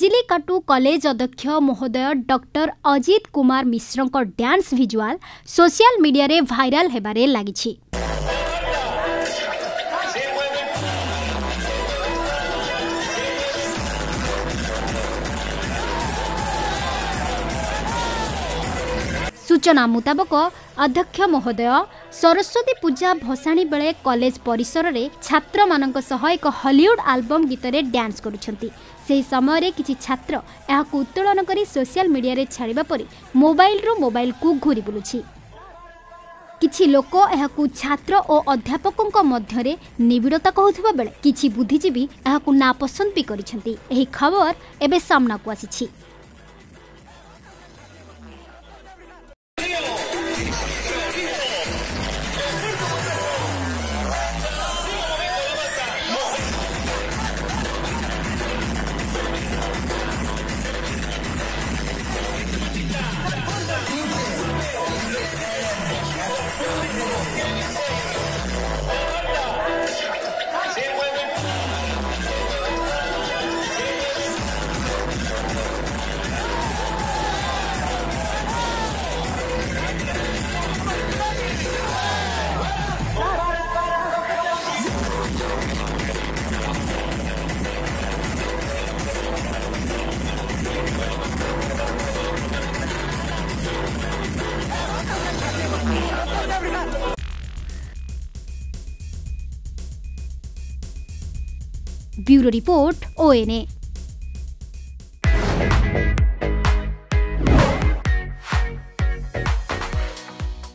ଅଞ୍ଜଲିକାଟୁ college ଅଧ୍ୟକ୍ଷ ମହୋଦୟ doctor Ajit Kumar ମିଶ୍ରଙ୍କ ଡ୍ୟାନ୍ସ ଭିଜୁଆଲ ସୋସିଆଲ ମିଡିଆରେ ଭାଇରାଲ ହେବାରେ ଲାଗିଛି। ସୂଚନା ମୁତାବକ ଅଧ୍ୟକ୍ଷ ମହୋଦୟ ସରସ୍ୱତୀ ପୂଜା ଭସାଣୀ ବେଳେ କଲେଜ ପରିସରରେ ଛାତ୍ରମାନଙ୍କ ସହ ଏକ ହଲିଉଡ୍ ଆଲବମ୍ ଗୀତରେ ଡ୍ୟାନ୍ସ କରୁଛନ୍ତି। ସେହି ସମୟରେ କିଛି ଛାତ୍ର ଏହାକୁ ଉତ୍ତୋଳନ କରି ସୋସିଆଲ ମିଡିଆରେ ଛାଡ଼ିବା ପରେ ମୋବାଇଲରୁ ମୋବାଇଲକୁ ଘୁରି ବୁଲୁଛି। କିଛି ଲୋକ ଏହାକୁ ଛାତ୍ର ଓ ଅଧ୍ୟାପକଙ୍କ ମଧ୍ୟରେ ନିବିଡ଼ତା କହୁଥିବା ବେଳେ କିଛି ବୁଦ୍ଧିଜୀବୀ ଏହାକୁ ନାପସନ୍ଦ ବି କରିଛନ୍ତି। ଏହି ଖବର ଏବେ ସାମ୍ନାକୁ ଆସିଛି। Radio. Bureau report ONA